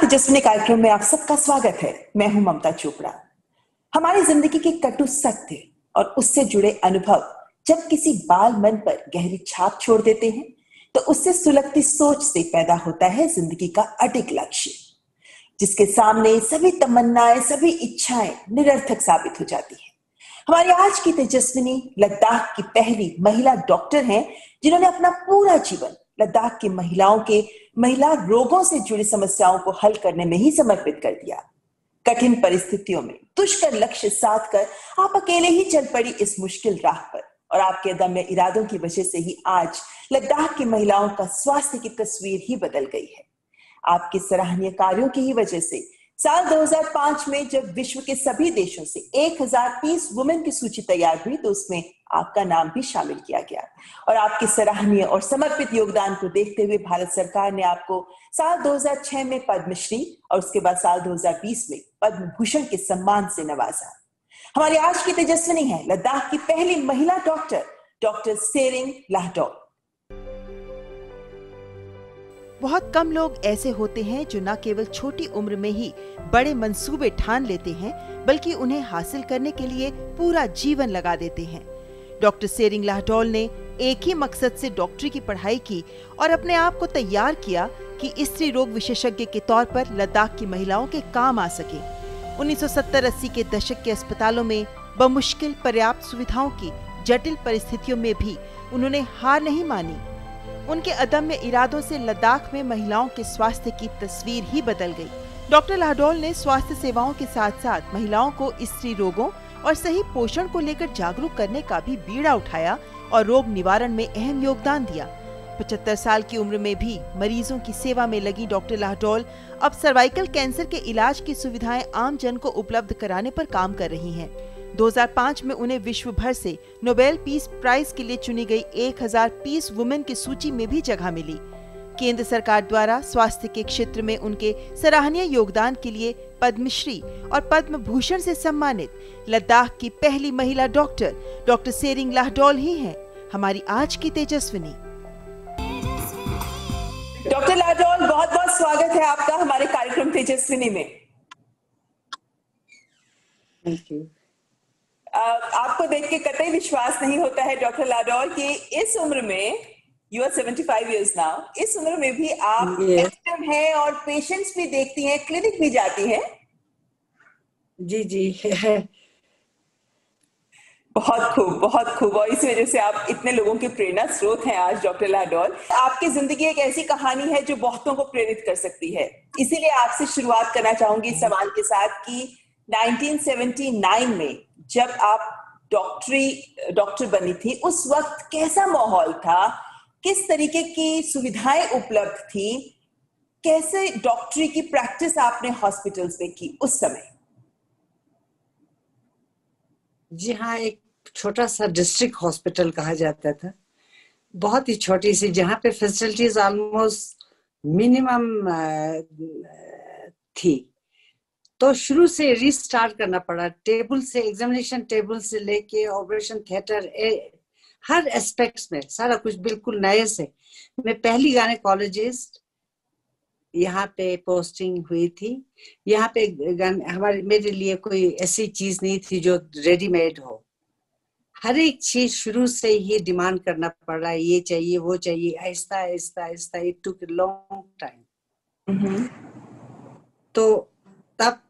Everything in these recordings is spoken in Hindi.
तेजस्विनी कार्यक्रम में आप सबका स्वागत है। मैं हूँ ममता चोपड़ा। हमारी ज़िंदगी के कटु सत्य और उससे जुड़े अनुभव जब किसी बाल मन पर गहरी छाप छोड़ देते हैं तो उससे सुलगती सोच से पैदा होता है ज़िंदगी का अटिक लक्ष्य, जिसके सामने सभी तमन्नाएँ, सभी इच्छाएँ निरर्थक साबित हो जाती है। हमारी आज की तेजस्विनी लद्दाख की पहली महिला डॉक्टर हैं, जिन्होंने अपना पूरा जीवन लद्दाख की महिलाओं के महिला रोगों से जुड़ी समस्याओं को हल करने में ही समर्पित कर दिया। कठिन परिस्थितियों में दुष्कर लक्ष्य साध कर आप अकेले ही चल पड़ी इस मुश्किल राह पर। और आपके दम्य इरादों की वजह से ही आज लद्दाख की महिलाओं का स्वास्थ्य की तस्वीर ही बदल गई है। आपके सराहनीय कार्यों की ही वजह से साल 2005 में जब विश्व के सभी देशों से 1030 वुमेन की सूची तैयार हुई तो उसमें आपका नाम भी शामिल किया गया। और आपके सराहनीय और समर्पित योगदान को देखते हुए भारत सरकार ने आपको साल 2006 में पद्मश्री और उसके बाद साल 2020 में पद्म भूषण के सम्मान से नवाजा। हमारी आज की तेजस्विनी है, लद्दाख की पहली महिला डॉक्टर डॉक्टर सेरिंग लाहडोल बहुत कम लोग ऐसे होते हैं जो न केवल छोटी उम्र में ही बड़े मंसूबे ठान लेते हैं, बल्कि उन्हें हासिल करने के लिए पूरा जीवन लगा देते हैं। डॉक्टर सेरिंग लाहडोल ने एक ही मकसद से डॉक्टरी की पढ़ाई की और अपने आप को तैयार किया कि स्त्री रोग विशेषज्ञ के तौर पर लद्दाख की महिलाओं के काम आ सके। 1970-80 के दशक के अस्पतालों में बमुश्किल पर्याप्त सुविधाओं की जटिल परिस्थितियों में भी उन्होंने हार नहीं मानी। उनके अदम्य इरादों से लद्दाख में महिलाओं के स्वास्थ्य की तस्वीर ही बदल गई डॉक्टर लाहडोल ने स्वास्थ्य सेवाओं के साथ साथ महिलाओं को स्त्री रोगों और सही पोषण को लेकर जागरूक करने का भी बीड़ा उठाया और रोग निवारण में अहम योगदान दिया पचहत्तर साल की उम्र में भी मरीजों की सेवा में लगी डॉक्टर लाहडोल अब सर्वाइकल कैंसर के इलाज की सुविधाएँ आम जन को उपलब्ध कराने पर काम कर रही हैं। 2005 में उन्हें विश्व भर से नोबेल पीस प्राइज के लिए चुनी गई 1000 पीस वुमेन की सूची में भी जगह मिली। केंद्र सरकार द्वारा स्वास्थ्य के क्षेत्र में उनके सराहनीय योगदान के लिए पद्मश्री और पद्म भूषण से सम्मानित लद्दाख की पहली महिला डॉक्टर डॉक्टर सेरिंग लाहडोल ही हैं। हमारी आज की तेजस्विनी। डॉक्टर लाहडोल बहुत बहुत स्वागत है आपका हमारे कार्यक्रम तेजस्विनी में। थैंक यू आपको देख के कतई विश्वास नहीं होता है डॉक्टर लाडोल कि इस उम्र में you are seventy five years now इस उम्र में भी आप Yes. एक्टिव हैं और पेशेंट्स भी देखती हैं क्लिनिक भी जाती हैं? जी जी बहुत खूब बहुत खूब। और इस वजह से आप इतने लोगों के प्रेरणा स्रोत हैं आज डॉक्टर लाडोल आपकी ज़िंदगी एक ऐसी कहानी है जो बहुतों को प्रेरित कर सकती है। इसीलिए आपसे शुरुआत करना चाहूँगी इस सवाल के साथ कि 1979 में जब आप डॉक्टरी, डॉक्टर बनी थी, उस वक्त कैसा माहौल था? किस तरीके की सुविधाएँ उपलब्ध थी? कैसे डॉक्टरी की प्रैक्टिस आपने हॉस्पिटल्स में की उस समय? जी हाँ एक छोटा सा डिस्ट्रिक्ट हॉस्पिटल कहा जाता था। बहुत ही छोटी सी, जहाँ पे फैसिलिटीज़ ऑलमोस्ट मिनिमम थी। तो शुरू से रिस्टार्ट करना पड़ा। टेबल से एग्जामिनेशन टेबल से लेके ऑपरेशन थिएटर हर एस्पेक्ट्स में सारा कुछ बिल्कुल नए से। मैं पहली गाने कॉलेजिस्ट यहाँ पे पोस्टिंग हुई थी। यहाँ पे गन- हमारे मेरे लिए कोई ऐसी चीज़ नहीं थी जो रेडीमेड हो। हर एक चीज़ शुरू से ही डिमांड करना पड़ा। ये चाहिए वो चाहिए Aahista Aahista Aahista it took long time तो तब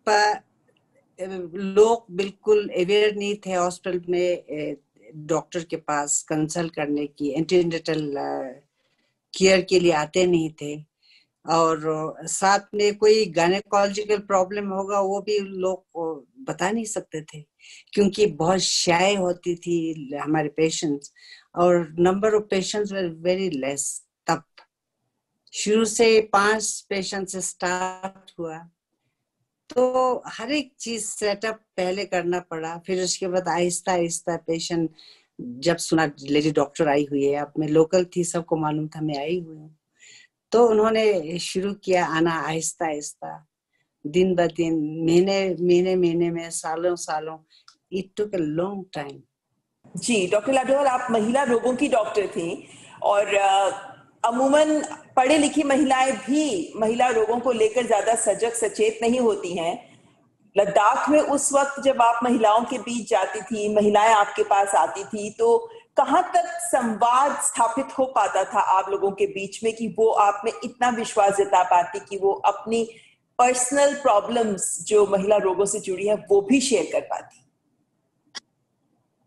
लोग बिल्कुल अवेयर नहीं थे हॉस्पिटल में डॉक्टर के पास कंसल्ट करने की एंटीनेटल केयर के लिए आते नहीं थे। और साथ में कोई गायनेकोलॉजिकल प्रॉब्लम होगा, वो भी लोग बता नहीं सकते थे। क्योंकि बहुत शाय होती थी हमारे पेशेंट्स और number of patients were very less तब। शुरू से पाँच पेशेंट से स्टार्ट हुआ। तो हर एक चीज़ सेटअप पहले करना पड़ा, फिर उसके बाद आहिस्ता आहिस्ता पेशेंट जब सुना लेडी डॉक्टर आई हुई है, अब मैं लोकल थी, सबको मालूम था मैं आई हुई हूँ। तो उन्होंने शुरू किया आना आहिस्ता आहिस्ता। दिन ब दिन, महीने महीने महीने में, सालों सालों it took a long time ji doctor Ladol आप महिला रोगों की डॉक्टर थी और अमूमन पढ़े लिखी महिलाएँ भी महिला रोगों को लेकर ज़्यादा सजग, सचेत नहीं होती हैं। लद्दाख में उस वक्त जब आप महिलाओं के बीच जाती थी, महिलाएँ आपके पास आती थी तो कहाँ तक संवाद स्थापित हो पाता था आप लोगों के बीच में कि वो आप में इतना विश्वास जता पाती कि वो अपनी पर्सनल प्रॉब्लम्स जो महिला रोगों से जुड़ी है, वो भी शेयर कर पाती?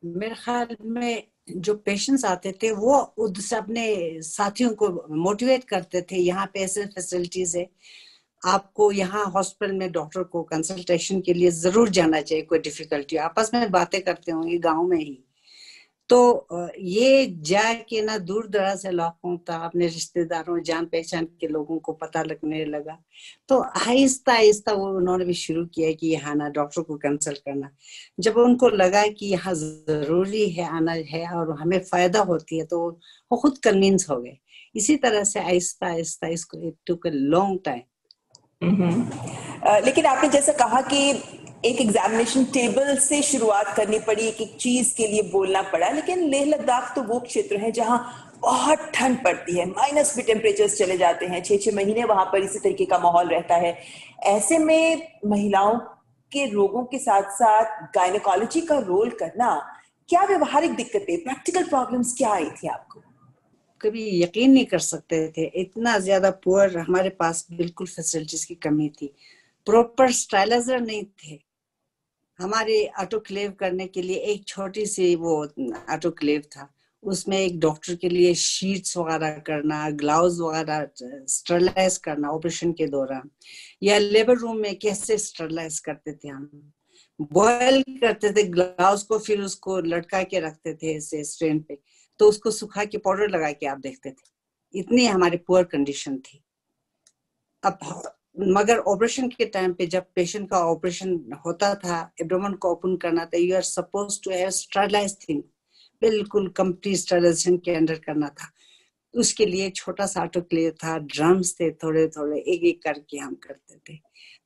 मेरे ख्याल में जो पेशेंट्स आते थे, वो उससे अपने साथियों को मोटिवेट करते थे, यहाँ पे ऐसे फैसिलिटीज़ है। आपको यहाँ हॉस्पिटल में डॉक्टर को कंसल्टेशन के लिए ज़रूर जाना चाहिए, कोई डिफिकल्टी आपस में बातें करते होंगे, गाँव में ही। तो ये जाके ना दूर दराज इलाकों तक अपने रिश्तेदारों जान पहचान के लोगों को पता लगने लगा। तो आहिस्ता आहिस्ता वो उन्होंने भी शुरू किया कि यहाँ ना डॉक्टर को कंसल्ट करना। जब उनको लगा कि यहाँ ज़रूरी है आना है और हमें फ़ायदा होती है तो वो खुद कन्विंस हो गए। इसी तरह से आहिस्ता आहिस्ता इसको इट टुक लॉन्ग टाइम लेकिन आपने जैसे कहा कि एक एग्जामिनेशन टेबल से शुरुआत करनी पड़ी, एक एक चीज़ के लिए बोलना पड़ा, लेकिन लेह लद्दाख तो वो क्षेत्र है जहाँ बहुत ठंड पड़ती है माइनस भी टेम्परेचर चले जाते हैं छह छह महीने वहाँ पर इसी तरीके का माहौल रहता है। ऐसे में महिलाओं के रोगों के साथ साथ गायनोकोलॉजी का रोल करना क्या व्यवहारिक दिक्कतें प्रैक्टिकल प्रॉब्लम्स क्या आई थी आपको? कभी यकीन नहीं कर सकते थे, इतना ज़्यादा पुअर हमारे पास बिल्कुल फैसिलिटीज़ की कमी थी। प्रॉपर स्टाइलाइजर नहीं थे। हमारे ऑटोक्लेव करने के लिए एक छोटी सी वो ऑटोक्लेव था। उसमें एक डॉक्टर के लिए शीट्स वगैरह करना ग्लाउज वगैरह स्टरलाइज करना ऑपरेशन के दौरान। या लेबर रूम में कैसे स्टरलाइज करते थे हम? बॉयल करते थे ग्लाउज को, फिर उसको लटका के रखते थे ऐसे स्ट्रेन पे। तो उसको सुखा के पाउडर लगा के आप देखते थे। इतनी हमारी पुअर कंडीशन थी। अब मगर ऑपरेशन के टाइम पे जब पेशेंट का ऑपरेशन होता था एब्डोमन को ओपन करना था you are suppose to have sterilize thing बिल्कुल कंप्लीट स्टरलाइजेशन के अंडर करना था। उसके लिए छोटा सा ऑटोक्लेव था ड्रम्स थे थोड़े थोड़े एक एक करके हम करते थे।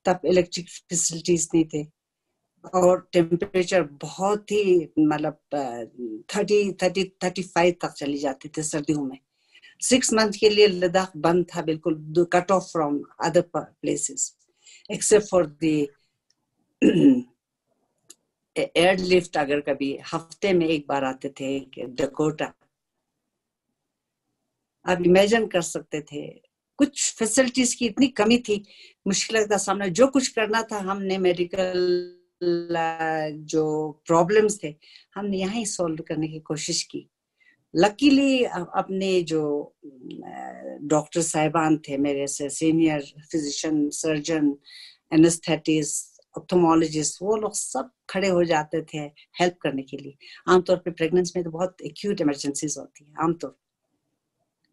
तब इलेक्ट्रिक फैसिलिटीज़ नहीं थे। और टेम्परेचर बहुत ही मतलब थर्टी थर्टी थर्टी फाइव तक चली जाती थी सर्दियों में। सिक्स मंथ के लिए लद्दाख बंद था बिल्कुल cut off from other places except for the air lift अगर कभी हफ़्ते में एक बार आते थे डकोटा आप इमेजिन कर सकते थे, कुछ फैसिलिटीज़ की इतनी कमी थी, मुश्किल का सामना, जो कुछ करना था, हमने मेडिकल जो प्रॉब्लम्स थे, हमने यहाँ ही सॉल्व करने की कोशिश की। लकीली अपने जो डॉक्टर साहिबान थे मेरे से senior physician surgeon anaesthetist ophthalmologist वो लोग सब खड़े हो जाते थे हेल्प करने के लिए। आमतौर पे प्रेगनेंसी में तो बहुत एक्यूट इमरजेंसीज होती है, आमतौर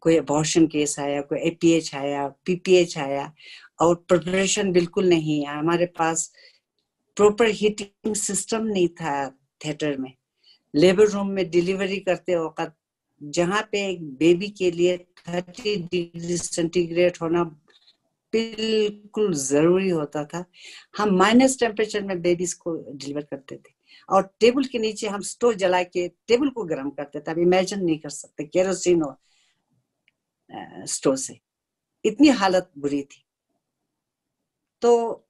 कोई अबॉर्शन केस आया, कोई एपीएच आया पीपीएच आया, और प्रिपरेशन बिल्कुल नहीं है। हमारे पास प्रॉपर हीटिंग सिस्टम नहीं था थिएटर में। लेबर रूम में डिलीवरी करते वक्त जहाँ पे एक बेबी के लिए थर्टी डिग्री सेंटीग्रेड होना बिल्कुल ज़रूरी होता था। हम माइनस टेम्परेचर में बेबीज को डिलीवर करते थे और टेबल के नीचे हम स्टोव जला के टेबल को गर्म करते थे। अब इमेजिन नहीं कर सकते केरोसिन और स्टोव से। इतनी हालत बुरी थी। तो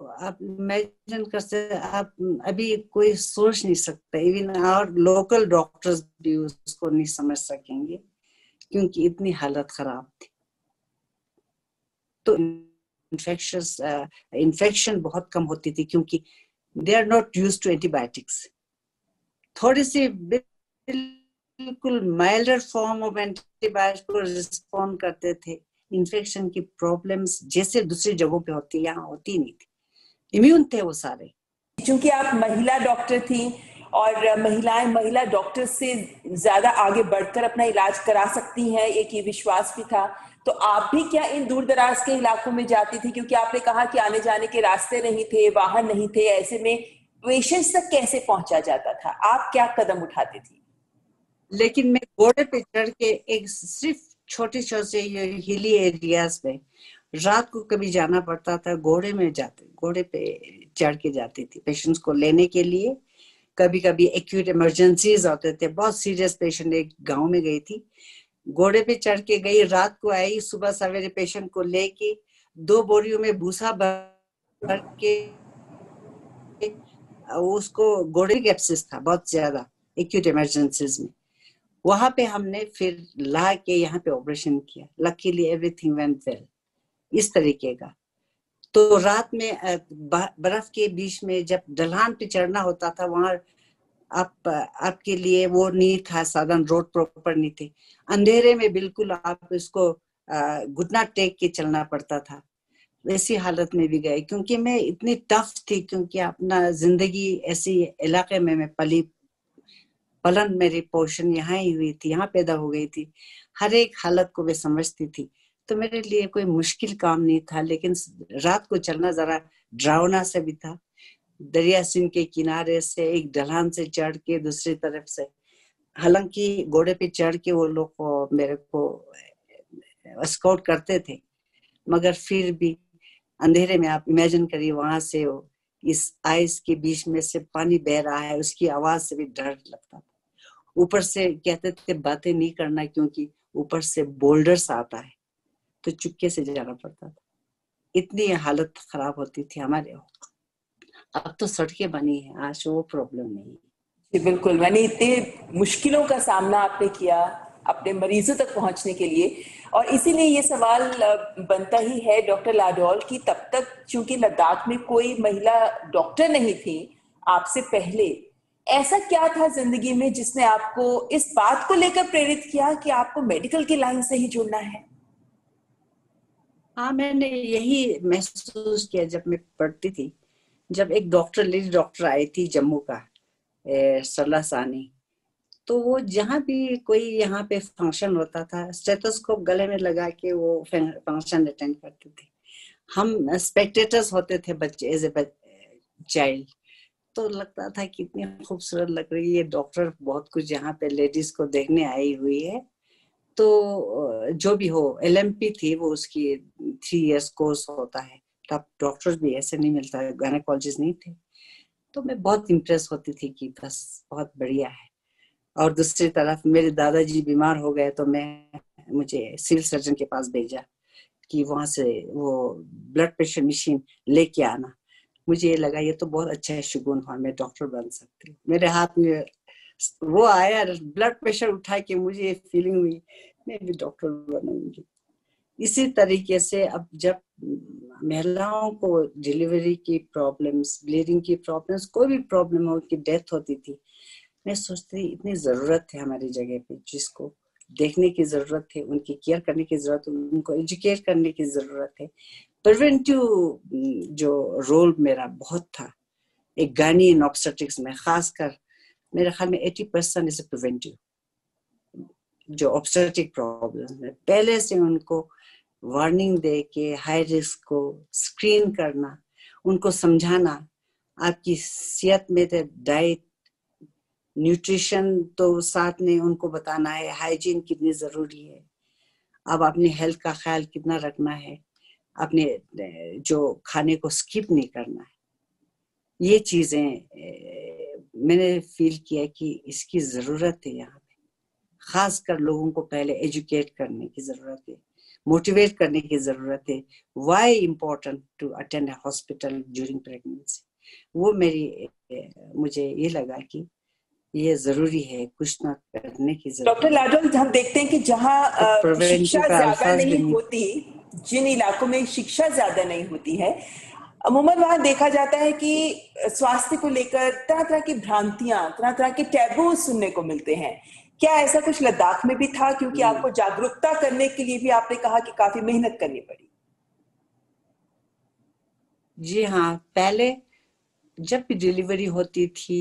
आप इमेजिन कर सकते आप अभी कोई सोच नहीं सकता इवन और लोकल डॉक्टर्स भी उसको नहीं समझ सकेंगे, क्योंकि इतनी हालत खराब थी। तो इन्फेक्शन इन्फेक्शन बहुत कम होती थी, क्योंकि they are not use to antibiotics थोड़ी सी बिल्कुल माइल्डर फॉर्म ऑफ़ एंटीबायोटिक को रिस्पॉन्ड करते थे। इन्फेक्शन की प्रॉब्लम्स जैसे दूसरी जगहों पे होती, यहाँ होती नहीं थी। इम्यून थे वो सारे। क्योंकि आप महिला डॉक्टर थी और महिलाएँ महिला डॉक्टर से ज़्यादा आगे बढ़कर अपना इलाज करा सकती हैं एक ये विश्वास भी था। तो आप भी क्या इन दूर दराज के इलाकों में जाती थी? क्योंकि आपने कहा कि आने जाने के रास्ते नहीं थे वाहन नहीं थे ऐसे में पेशेंट्स तक कैसे पहुँचा जाता था? आप क्या कदम उठाती थी? लेकिन मैं घोड़े पे चढ़ के एक सिर्फ़ छोटे छोटे हिली एरियाज़ में रात को कभी जाना पड़ता था, घोड़े में जाते, घोड़े पे चढ़ के जाती थी पेशेंट्स को लेने के लिए। कभी कभी एक्यूट इमरजेंसीज होते थे, बहुत सीरियस पेशेंट एक गाँव में गई थी। घोड़े पे चढ़ के गई, रात को आई, सुबह सवेरे पेशेंट को लेके दो बोरियों में भूसा भर के, उसको घोड़े गैप्सिस था, बहुत ज़्यादा एक्यूट इमरजेंसीज में। वहाँ पे हमने फिर ला के यहाँ पे ऑपरेशन किया। लकीली एवरीथिंग वेंट वेल इस तरीके का। तो रात में बर्फ़ के बीच में जब ढलान पे चढ़ना होता था, वहाँ आप, आपके लिए वो नहीं था साधन, रोड प्रॉपर नहीं थे। अंधेरे में बिल्कुल आप इसको घुटना टेक के चलना पड़ता था। वैसी हालत में भी गए। क्योंकि मैं इतनी टफ थी, क्योंकि अपना ज़िंदगी ऐसी इलाके में, मैं पली पलन मेरी पोषण यहाँ ही हुई थी, यहाँ पैदा हो गई थी। हर एक हालत को मैं समझती थी। तो मेरे लिए कोई मुश्किल काम नहीं था, लेकिन रात को चलना जरा ड्रावना से भी था। दरिया सिंह के किनारे से, एक ढलान से चढ़ के दूसरी तरफ़ से, हालाँकि घोड़े पे चढ़ के वो लोग मेरे को स्काउट करते थे, मगर फिर भी अंधेरे में आप इमेजिन करिए, वहाँ से वो, इस आइस के बीच में से पानी बह रहा है, उसकी आवाज़ से भी डर लगता था। ऊपर से कहते थे, बातें नहीं करना, क्योंकि ऊपर से बोल्डर्स आता है। तो चुपके से जाना पड़ता था। इतनी हालत खराब होती थी हमारे अब तो सड़कें बनी है, आज वो प्रॉब्लम नहीं जी, बिल्कुल। मैंने इतने मुश्किलों का सामना आपने किया अपने मरीजों तक पहुँचने के लिए। और इसीलिए ये सवाल बनता ही है डॉक्टर लाडोल की तब तक चूँकि लद्दाख में कोई महिला डॉक्टर नहीं थी आपसे पहले, ऐसा क्या था ज़िंदगी में जिसने आपको इस बात को लेकर प्रेरित किया कि आपको मेडिकल की लाइन से ही जुड़ना है? हाँ मैंने यही महसूस किया जब मैं पढ़ती थी। जब एक डॉक्टर लेडी डॉक्टर आई थी जम्मू का सरला सानी। तो वो जहाँ भी कोई यहाँ पे फ़ंक्शन होता था स्टेथोस्कोप गले में लगा के वो फ़ंक्शन अटेंड करते थे। हम स्पेक्टेटर्स होते थे बच्चे एज ए चाइल्ड तो लगता था कितनी खूबसूरत लग रही है डॉक्टर बहुत कुछ यहाँ पे लेडीज़ को देखने आई हुई है। तो जो भी हो एलएमपी थी वो उसकी थ्री इयर्स कोर्स होता है। तब डॉक्टर्स भी ऐसे नहीं मिलता है गायनेकोलॉजिस्ट नहीं थे। तो मैं बहुत इम्प्रेस होती थी कि बस बहुत बढ़िया है। और दूसरी तरफ़ मेरे दादाजी बीमार हो गए तो मैं, मुझे सिविल सर्जन के पास भेजा कि वहाँ से वो ब्लड प्रेशर मशीन लेके आना। मुझे ये लगा, ये तो बहुत अच्छा है शुगुन हुआ मैं डॉक्टर बन सकती हूँ। मेरे हाथ में वो आया ब्लड प्रेशर उठा के मुझे ये फीलिंग हुई, मैं भी डॉक्टर बनूँगी। इसी तरीके से अब जब महिलाओं को डिलीवरी की प्रॉब्लम्स ब्लीडिंग की प्रॉब्लम्स कोई भी प्रॉब्लम हो की डेथ होती थी, मैं सोचती इतनी ज़रूरत है हमारी जगह पे, जिसको देखने की ज़रूरत है, उनकी केयर करने की ज़रूरत है, उनको एजुकेट करने की ज़रूरत है। प्रिवेंटिव जो रोल मेरा बहुत था, एक गानी इन ऑब्स्टेटिक्स में, खासकर मेरे ख्याल में एटी परसेंट इज़ प्रिवेंटिव जो ऑब्स्टेटिक प्रॉब्लम है। पहले से उनको वार्निंग दे के हाई रिस्क को स्क्रीन करना, उनको समझाना, आपकी सेहत में तो डाइट न्यूट्रिशन तो साथ में उनको बताना है हाइजीन कितनी ज़रूरी है। अब अपने हेल्थ का ख्याल कितना रखना है, अपने, जो खाने को स्किप नहीं करना है। ये चीज़ें मैंने फील किया कि इसकी ज़रूरत है यहाँ पे। खासकर लोगों को पहले एजुकेट करने की ज़रूरत है मोटिवेट करने की ज़रूरत है why important to attend a hospital during pregnancy वो मेरी मुझे ये लगा कि ये ज़रूरी है कुछ ना करने की ज़रूरत डॉक्टर लाडोल हम देखते हैं कि जहाँ तो शिक्षा ज़्यादा नहीं होती जिन इलाकों में शिक्षा ज़्यादा नहीं होती है अमूमन वहाँ देखा जाता है कि स्वास्थ्य को लेकर तरह तरह की भ्रांतियाँ तरह तरह के टैबू सुनने को मिलते हैं। क्या ऐसा कुछ लद्दाख में भी था? क्योंकि आपको जागरूकता करने के लिए भी आपने कहा कि काफ़ी मेहनत करनी पड़ी। जी हाँ पहले जब भी डिलीवरी होती थी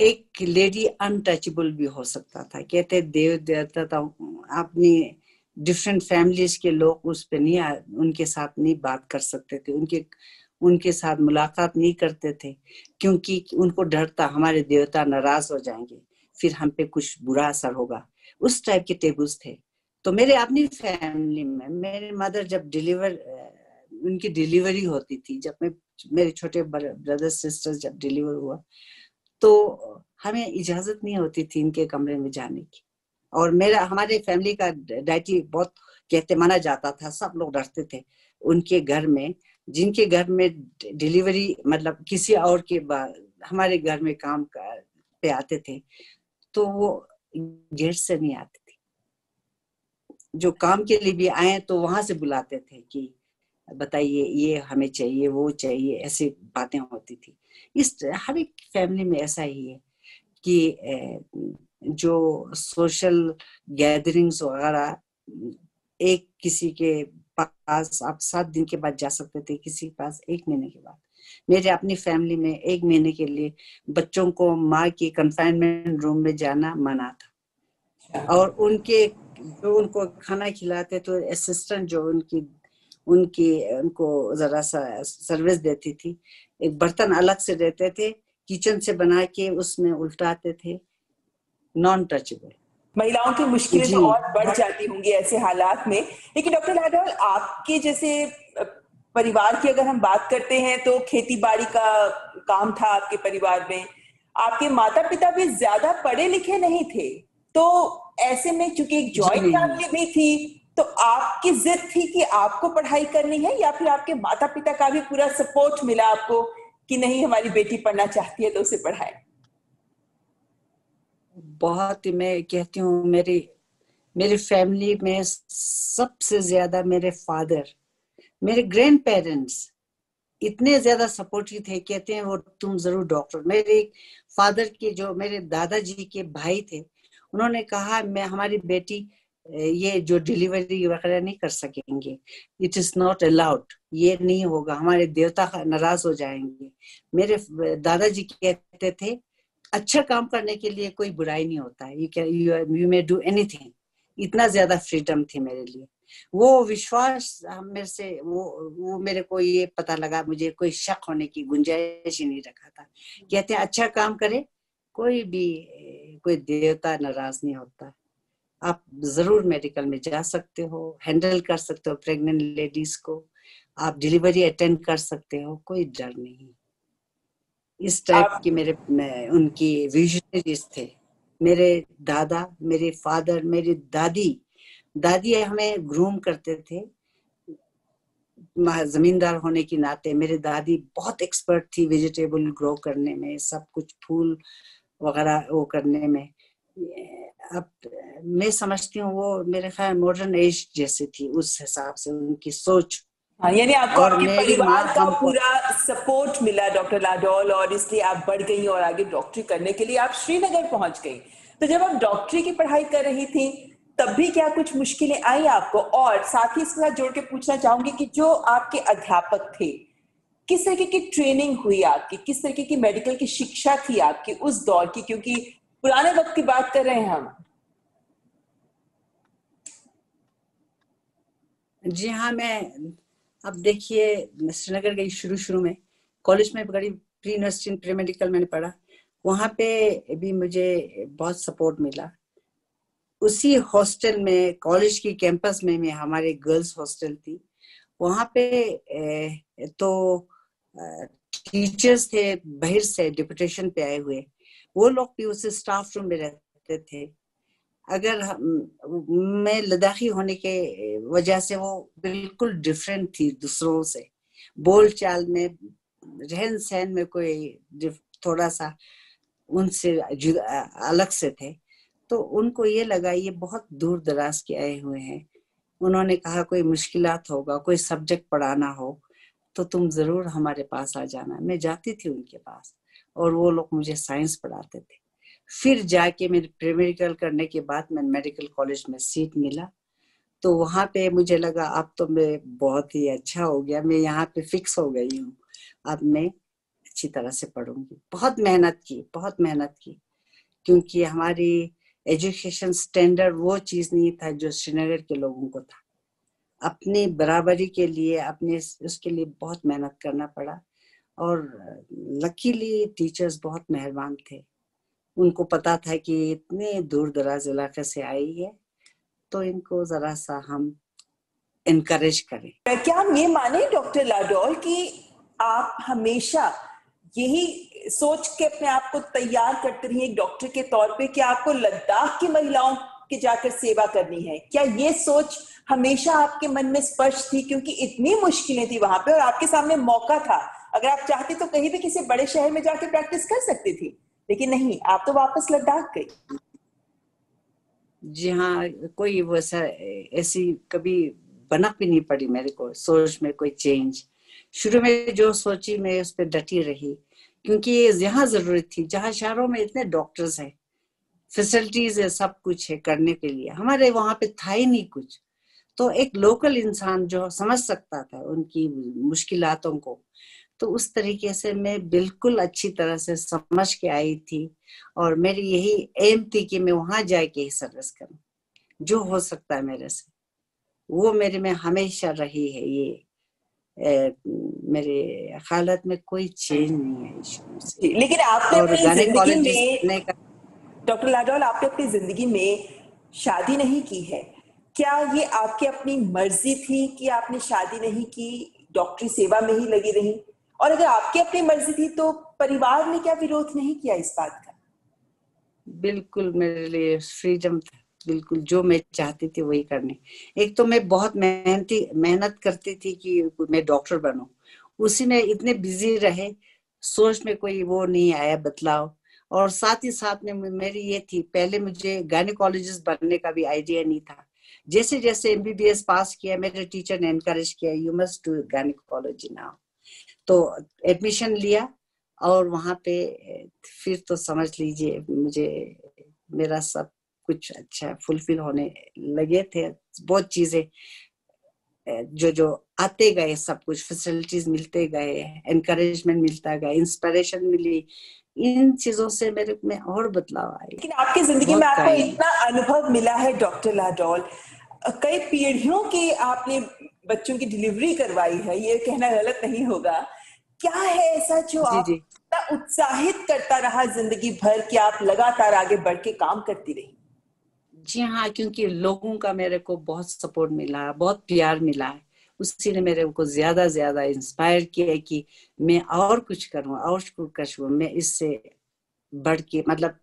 एक लेडी अनटचेबल भी हो सकता था। कहते देव देवता था अपनी डिफरेंट फैमिलीज़ के लोग उस पर नहीं आ, उनके साथ नहीं बात कर सकते थे। उनके उनके साथ मुलाकात नहीं करते थे क्योंकि उनको डर था हमारे देवता नाराज़ हो जाएँगे फिर हम पे कुछ बुरा असर होगा। उस टाइप के टेबल्स थे। तो मेरे अपनी फैमिली में मेरे मदर जब डिलीवर उनकी डिलीवरी होती थी जब मैं मेरे छोटे ब्रदर सिस्टर जब डिलीवर हुआ तो हमें इजाज़त नहीं होती थी इनके कमरे में जाने की। और मेरा, हमारे फैमिली का डायटी बहुत कहते, माना जाता था, सब लोग डरते थे उनके घर में, जिनके घर में डिलीवरी मतलब किसी और के हमारे घर में काम पे आते थे तो वो गेट से नहीं आते थे। जो काम के लिए भी आए तो वहाँ से बुलाते थे कि, बताइए, ये हमें चाहिए, वो चाहिए, ऐसी बातें होती थी। इस हर एक फैमिली में ऐसा ही है कि जो सोशल गैदरिंग्स वगैरह, एक किसी के पास आप सात दिन के बाद जा सकते थे, किसी के पास एक महीने के बाद। मेरे अपनी फैमिली में एक महीने के लिए बच्चों को माँ की कंफाइनमेंट रूम में जाना मना था। और उनके, जो उनको खाना खिलाते तो असिस्टेंट जो उनकी उनकी, उनको जरा सा सर्विस देती थी। एक बर्तन अलग से देते थे किचन से बना के उसमें उल्टाते थे। नॉन टचेबल महिलाओं की मुश्किलें तो और बढ़ जाती होंगी ऐसे हालात में। लेकिन डॉक्टर लाडवाल आपके जैसे परिवार की अगर हम बात करते हैं तो खेती बाड़ी का काम था आपके परिवार में। आपके माता पिता भी ज़्यादा पढ़े लिखे नहीं थे। तो ऐसे में चूँकि एक ज्वाइंट फैमिली भी थी तो आपकी जिद थी कि आपको पढ़ाई करनी है या फिर आपके माता पिता का भी पूरा सपोर्ट मिला आपको कि नहीं हमारी बेटी पढ़ना चाहती है तो उसे पढ़ाए? बहुत ही मैं कहती हूँ, मेरी मेरी फैमिली में सबसे ज़्यादा मेरे फादर मेरे ग्रैंड पेरेंट्स इतने ज़्यादा सपोर्टिव थे, कहते हैं वो तुम ज़रूर डॉक्टर मेरे फादर के जो, मेरे दादाजी के भाई थे, उन्होंने कहा, मैं, हमारी बेटी ये जो डिलीवरी वगैरह नहीं कर सकेंगे. इट इज़ नॉट अलाउड ये नहीं होगा. हमारे देवता नाराज़ हो जाएँगे. मेरे, दादाजी कहते थे अच्छा काम करने के लिए कोई बुराई नहीं होता है। You you may do anything इतना ज़्यादा फ्रीडम थी मेरे लिए। वो विश्वास मेरे से, वो वो मेरे को ये पता लगा, मुझे कोई शक होने की गुंजाइश ही नहीं रखा था। कहते हैं अच्छा काम करे, कोई भी, कोई देवता नाराज़ नहीं होता। आप ज़रूर मेडिकल में जा सकते हो हैंडल कर सकते हो प्रेग्नेंट लेडीज़ को। आप डिलीवरी अटेंड कर सकते हो, कोई डर नहीं इस टाइप की मेरे उनकी विजनरीज थे। मेरे दादा मेरे फादर मेरी दादी दादी हमें ग्रूम करते थे। जमींदार होने के नाते मेरे दादी बहुत एक्सपर्ट थी वेजिटेबल ग्रो करने में सब कुछ फूल वगैरह वो करने में। अब मैं समझती हूँ वो मेरे ख्याल मॉडर्न एज जैसी थी उस हिसाब से उनकी सोच हाँ यानी आपको आपके परिवार का पूरा सपोर्ट मिला डॉक्टर लाडोल और इसलिए आप बढ़ गई और आगे डॉक्टरी करने के लिए आप श्रीनगर पहुँच गई। तो जब आप डॉक्टरी की पढ़ाई कर रही थी तब भी क्या कुछ मुश्किलें आई आपको? और साथ ही इसके साथ जोड़ के पूछना चाहूँगी कि जो आपके अध्यापक थे किस तरीके की ट्रेनिंग हुई आपकी? किस तरीके की मेडिकल की शिक्षा थी आपकी उस दौर की? क्योंकि पुराने वक्त की बात कर रहे हैं हम। जी हाँ मैं अब देखिए, श्रीनगर गई शुरू शुरू में। कॉलेज में बड़ी प्री नर्सिंग प्री मेडिकल मैंने पढ़ा। वहाँ पे भी मुझे बहुत सपोर्ट मिला। उसी हॉस्टल में कॉलेज की कैंपस में में हमारे गर्ल्स हॉस्टल थी। वहाँ पे तो टीचर्स थे, बाहर से डिपुटेशन पे आए हुए। वो लोग भी उस स्टाफ रूम में रहते थे। अगर मैं लद्दाखी होने के वजह से वो बिल्कुल डिफरेंट थी दूसरों से। बोल चाल में रहन सहन में कोई थोड़ा सा उनसे अलग से थे। तो उनको ये लगा, ये बहुत दूर दराज के आए हुए हैं। उन्होंने कहा, कोई मुश्किल होगा, कोई सब्जेक्ट पढ़ाना हो तो तुम ज़रूर हमारे पास आ जाना। मैं जाती थी उनके पास और वो लोग मुझे साइंस पढ़ाते थे। फिर जाके मेरे प्री मेडिकल करने के बाद मैं मेडिकल कॉलेज में सीट मिला। तो वहाँ पे मुझे लगा, अब तो मैं बहुत ही अच्छा हो गया, मैं यहाँ पे फिक्स हो गई हूँ। अब मैं अच्छी तरह से पढ़ूँगी। बहुत मेहनत की, बहुत मेहनत की। क्योंकि हमारी एजुकेशन स्टैंडर्ड वो चीज़ नहीं था जो श्रीनगर के लोगों को था। अपनी बराबरी के लिए, अपने उसके लिए बहुत मेहनत करना पड़ा। और लकीली टीचर्स बहुत मेहरबान थे। उनको पता था कि इतने दूर दराज इलाके से आई है तो इनको जरा सा हम इनकरेज करें। क्या हम ये माने डॉक्टर लाडोल कि आप हमेशा यही सोच के अपने आप को तैयार करते रहिए एक डॉक्टर के तौर पे कि आपको लद्दाख की महिलाओं के जाकर सेवा करनी है? क्या ये सोच हमेशा आपके मन में स्पष्ट थी क्योंकि इतनी मुश्किलें थी वहाँ पे और आपके सामने मौका था? अगर आप चाहते तो कहीं भी किसी बड़े शहर में जाके प्रैक्टिस कर सकती थी। लेकिन नहीं, आप तो वापस लद्दाख गई। जी हाँ कोई वैसा ऐसी कभी बनक भी नहीं पड़ी मेरे को, सोच में कोई चेंज शुरू में जो सोची, मैं उस पर डटी रही। क्योंकि ये यहाँ ज़रूरत थी, जहाँ शहरों में इतने डॉक्टर्स हैं फैसिलिटीज़ है, सब कुछ है करने के लिए। हमारे वहाँ पे था ही नहीं कुछ। तो एक लोकल इंसान जो समझ सकता था उनकी मुश्किलों को तो उस तरीके से मैं बिल्कुल अच्छी तरह से समझ के आई थी और मेरी यही एम थी कि मैं वहाँ जाके ही सर्विस करूँ। जो हो सकता है मेरे से। वो मेरे में हमेशा रही है ये ए, मेरे हालत में कोई चेंज नहीं है लेकिन आपने में डॉक्टर लाडौल आपने अपनी ज़िंदगी में शादी नहीं की है। क्या ये आपकी अपनी मर्ज़ी थी कि आपने शादी नहीं की डॉक्टरी सेवा में ही लगी रही? और अगर आपकी अपनी मर्ज़ी थी तो परिवार ने क्या विरोध नहीं किया इस बात का? बिल्कुल मेरे लिए फ्रीडम था, बिल्कुल जो मैं चाहती थी वही करने। एक तो मैं बहुत मेहनती, मेहनत करती थी कि मैं डॉक्टर बनू। उसी में इतने बिज़ी रहे, सोच में कोई वो नहीं आया बदलाव। और साथ ही साथ में मेरी ये थी, पहले मुझे गायनिकोलॉजिस्ट बनने का भी आइडिया नहीं था। जैसे जैसे एमबीबीएस पास किया, मेरे टीचर ने एनकरेज किया you must do gynaecology now तो एडमिशन लिया और वहाँ पे फिर तो समझ लीजिए मुझे मेरा सब कुछ अच्छा फुलफिल होने लगे थे। बहुत चीज़ें जो जो आते गए सब कुछ फैसिलिटीज़ मिलते गए एनकरेजमेंट मिलता गया इंस्पिरेशन मिली इन चीज़ों से मेरे में और बदलाव आए। लेकिन आपकी ज़िंदगी में आपको इतना अनुभव मिला है डॉक्टर लाडोल। कई पीढ़ियों के आपने बच्चों की डिलीवरी करवाई है ये कहना गलत नहीं होगा। क्या है ऐसा जो जी, आप उत्साहित करता रहा ज़िंदगी भर कि आप लगातार आगे बढ़ के काम करती रही? जी हाँ क्योंकि लोगों का मेरे को बहुत सपोर्ट मिला बहुत प्यार मिला है। उसी ने मेरे को ज़्यादा ज़्यादा इंस्पायर किया कि मैं और कुछ करूँ और कुछ करूँ मैं इससे बढ़ के मतलब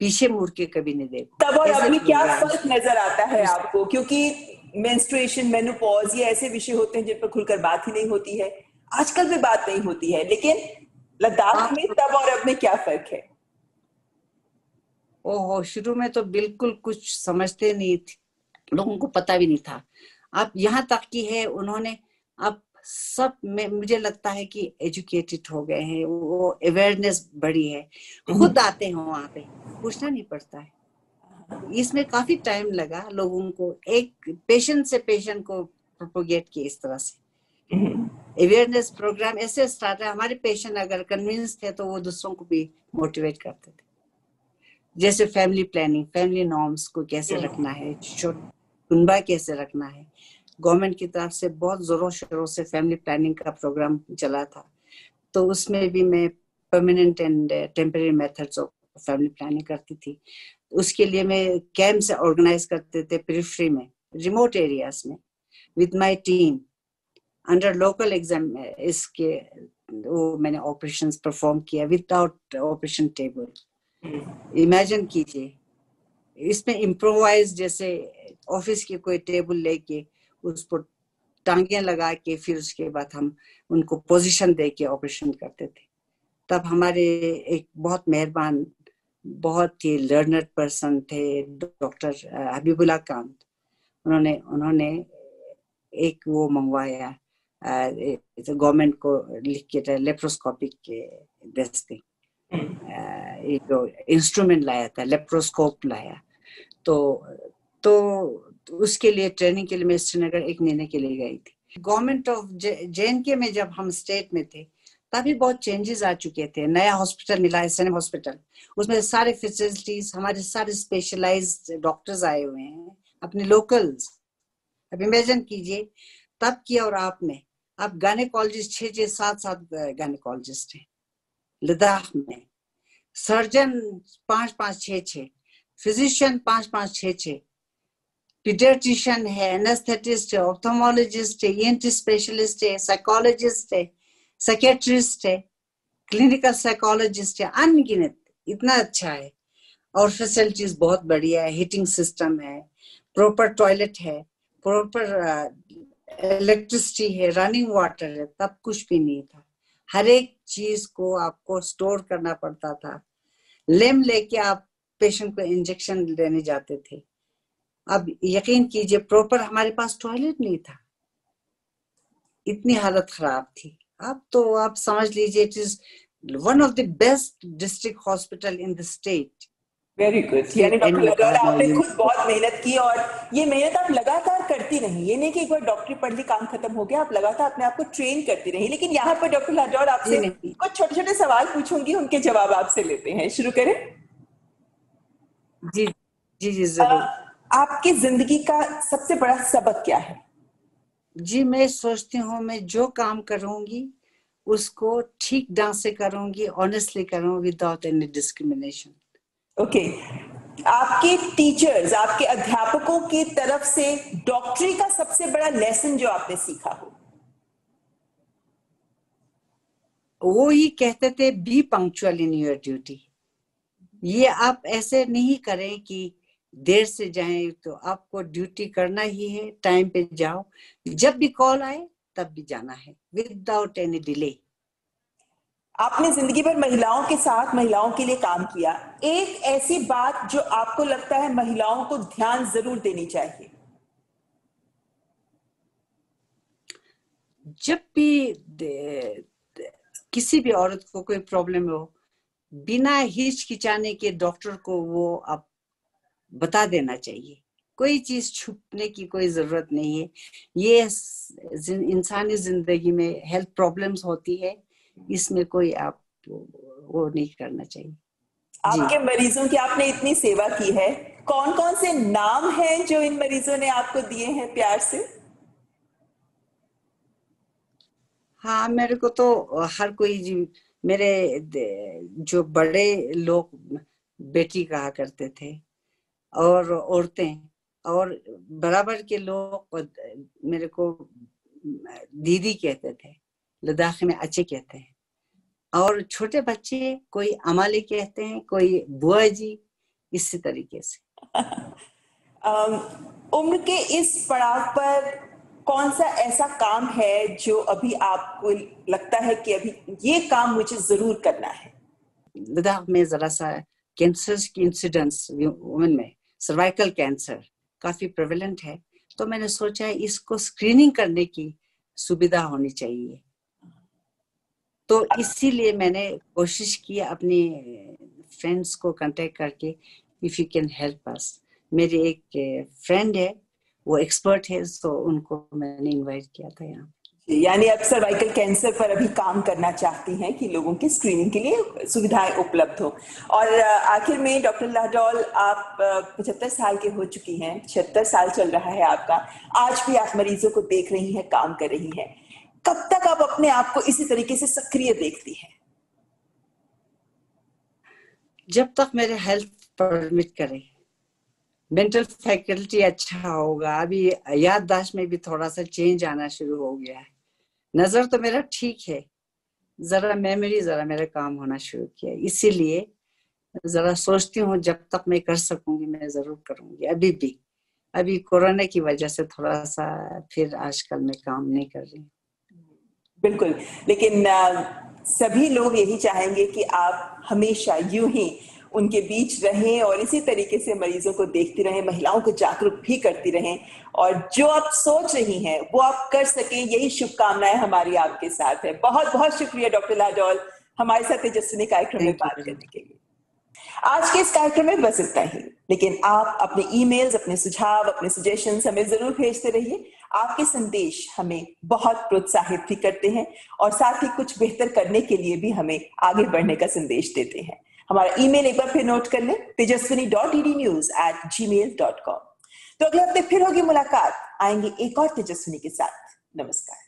पीछे मुड़ के कभी नहीं देखू। तब और अभी क्या फ़र्क नज़र आता है आपको? क्योंकि मेंस्ट्रुएशन मेनोपॉज ये ऐसे विषय होते हैं जिन पर खुलकर बात ही नहीं होती है। आजकल भी बात नहीं होती है लेकिन लद्दाख में तब और अब में क्या फ़र्क है? ओहो शुरू में तो बिल्कुल कुछ समझते नहीं थे लोगों को पता भी नहीं था। अब यहाँ तक की है उन्होंने अब सब में मुझे लगता है कि एजुकेटेड हो गए हैं वो अवेयरनेस बढ़ी है। खुद आते हैं वहाँ पे पूछना नहीं पड़ता है। इसमें काफ़ी टाइम लगा लोगों को एक पेशेंट से पेशेंट को प्रोपोगेट किया इस तरह से। अवेयरनेस प्रोग्राम ऐसे स्टार्ट है हमारे पेशेंट अगर कन्विंस थे तो वो दूसरों को भी मोटिवेट करते थे। जैसे फैमिली प्लानिंग फैमिली नॉर्म्स को कैसे रखना है कुनबा कैसे रखना है। गवर्नमेंट की तरफ़ से बहुत जोरों शोरों से फैमिली प्लानिंग का प्रोग्राम चला था। तो उसमें भी मैं permanent and temporary methods of family planning करती थी। उसके लिए मैं कैंप से ऑर्गेनाइज करते थे प्रिफ्री में रिमोट एरियाज़ में with my team under local exam इसके, वो मैंने ऑपरेशन परफॉर्म किया विदाउट ऑपरेशन टेबल इमेजिन कीजिए, इसमें इम्प्रोवाइज जैसे ऑफ़िस की कोई टेबल लेके उस पर टांगे लगा के फिर उसके बाद हम उनको पोजीशन दे के ऑपरेशन करते थे। तब हमारे एक बहुत मेहरबान बहुत ही लर्नर पर्सन थे डॉक्टर हबीबुल्ला कांत उन्होंने उन्होंने एक वो मंगवाया तो गवर्नमेंट को लिख के लेप्रोस्कोपिक के बेस्टिंग एक जो इंस्ट्रूमेंट लाया था लेप्रोस्कोप लाया। तो तो उसके लिए ट्रेनिंग के लिए मैं श्रीनगर एक महीने के लिए गई थी। गवर्नमेंट ऑफ़ जे के में जब हम स्टेट में थे तभी बहुत चेंजेस आ चुके थे। नया हॉस्पिटल मिला है सैनिक हॉस्पिटल उसमें सारे फैसिलिटीज़ हमारे सारे स्पेशलाइज डॉक्टर्स आए हुए हैं, अपने लोकल्स अब इमेजिन कीजिए, तब की और आप में अब गायनेकोलॉजिस्ट छह छह सात सात गायनेकोलॉजिस्ट हैं, लद्दाख में। सर्जन पाँच पाँच छह छह फिजिशियन पाँच पाँच छह छह पीडियाट्रिशियन है एनेस्थेटिस्ट है ऑप्थोमोलॉजिस्ट है ईएनटी स्पेशलिस्ट है साइकोलॉजिस्ट है। साइकेट्रिस्ट है क्लिनिकल साइकोलॉजिस्ट है अनगिनत इतना अच्छा है। और फैसिलिटीज़ बहुत बढ़िया है हीटिंग सिस्टम है प्रॉपर टॉयलेट है प्रॉपर इलेक्ट्रिसिटी है रनिंग वाटर है, तब कुछ भी नहीं था। हर एक चीज़ को आपको स्टोर करना पड़ता था। लेम लेके आप पेशेंट को इंजेक्शन लेने जाते थे। अब यकीन कीजिए प्रॉपर हमारे पास टॉयलेट नहीं था। इतनी हालत खराब थी। अब तो आप समझ लीजिए it is one of the best district hospital in the state very good यानी डॉक्टर लगाल आपने खुद बहुत मेहनत की और ये मेहनत आप लगातार करती रही। ये नहीं कि एक बार डॉक्टरी पढ़ ली काम खत्म हो गया आप लगातार अपने आप को ट्रेन करती रही। लेकिन यहाँ पर डॉक्टर लाडौर आपसे कुछ छोटे छोटे सवाल पूछूँगी उनके जवाब आपसे लेते हैं। शुरू करें। जी जी जी ज़रूर। आपकी ज़िंदगी का सबसे बड़ा सबक क्या है? जी मैं सोचती हूँ मैं जो काम करूँगी उसको ठीक ढंग से करूँगी ऑनेस्टली करूँगी विदाउट एनी डिस्क्रिमिनेशन ओके आपके टीचर्स आपके अध्यापकों की तरफ़ से डॉक्टरी का सबसे बड़ा लेसन जो आपने सीखा हो? वो ही कहते थे be punctual in your duty ये आप ऐसे नहीं करें कि देर से जाएँ तो आपको ड्यूटी करना ही है टाइम पे जाओ। जब भी कॉल आए तब भी जाना है विदाउट एनी डिले आपने ज़िंदगी भर महिलाओं के साथ महिलाओं के लिए काम किया। एक ऐसी बात जो आपको लगता है महिलाओं को ध्यान ज़रूर देनी चाहिए। जब भी दे, दे, किसी भी औरत को कोई प्रॉब्लम हो बिना हिचकिचाने के डॉक्टर को वो आप बता देना चाहिए। कोई चीज़ छुपने की कोई ज़रूरत नहीं है। ये इंसानी ज़िंदगी में हेल्थ प्रॉब्लम्स होती है इसमें कोई आप वो नहीं करना चाहिए। आपके मरीजों की आपने इतनी सेवा की है कौन कौन से नाम हैं जो इन मरीजों ने आपको दिए हैं प्यार से? हाँ मेरे को तो हर कोई जी मेरे जो बड़े लोग बेटी कहा करते थे। और औरतें और बराबर के लोग मेरे को दीदी कहते थे लद्दाख में अच्छे कहते हैं। और छोटे बच्चे कोई अमाली कहते हैं कोई बुआ जी इसी तरीके से। उम्र के इस पड़ाव पर कौन सा ऐसा काम है जो अभी आपको लगता है कि अभी ये काम मुझे ज़रूर करना है? लद्दाख में जरा सा कैंसर की इंसिडेंट्स वुमेन में सर्वाइकल कैंसर काफ़ी प्रेवलेंट है। तो मैंने सोचा इसको स्क्रीनिंग करने की सुविधा होनी चाहिए। तो इसीलिए मैंने कोशिश की अपने फ्रेंड्स को कांटेक्ट करके if you can help us मेरी एक फ्रेंड है, वो एक्सपर्ट है तो उनको मैंने इनवाइट किया था यहाँ। यानी अब सर्वाइकल कैंसर पर अभी काम करना चाहती हैं कि लोगों की स्क्रीनिंग के लिए सुविधाएँ उपलब्ध हो। और आखिर में डॉक्टर लाहडोल आप पचहत्तर साल के हो चुकी हैं, छिहत्तर साल चल रहा है आपका। आज भी आप मरीजों को देख रही हैं, काम कर रही हैं। कब तक आप अपने आप को इसी तरीके से सक्रिय देखती हैं? जब तक मेरे हेल्थ परमिट करे। मेंटल फैकल्टी अच्छा होगा। अभी याददाश्त में भी थोड़ा सा चेंज आना शुरू हो गया है। नज़र तो मेरा ठीक है। जरा मेमोरी जरा मेरा काम होना शुरू किया। इसीलिए जरा सोचती हूँ, जब तक मैं कर सकूँगी, मैं ज़रूर करूँगी। अभी भी। अभी कोरोना की वजह से थोड़ा सा फिर आजकल मैं काम नहीं कर रही बिल्कुल। लेकिन सभी लोग यही चाहेंगे कि आप हमेशा यूँ ही उनके बीच रहें और इसी तरीके से मरीजों को देखती रहें महिलाओं को जागरूक भी करती रहें और जो आप सोच रही हैं वो आप कर सकें। यही शुभकामनाएँ हमारी आपके साथ है। बहुत बहुत शुक्रिया डॉक्टर लाडौल। हमारे साथ तेजस्विनी कार्यक्रम में बात करने के लिए। आज के इस कार्यक्रम में बस इतना ही। लेकिन आप अपने ईमेल्स अपने सुझाव अपने सजेशन हमें ज़रूर भेजते रहिए। आपके संदेश हमें बहुत प्रोत्साहित भी करते हैं और साथ ही कुछ बेहतर करने के लिए भी हमें आगे बढ़ने का संदेश देते हैं। हमारा ईमेल एक बार फिर नोट कर लें Tejaswini dot E D news at Gmail dot com तो अगले हफ़्ते फिर होगी मुलाकात। आएँगे एक और तेजस्विनी के साथ। नमस्कार।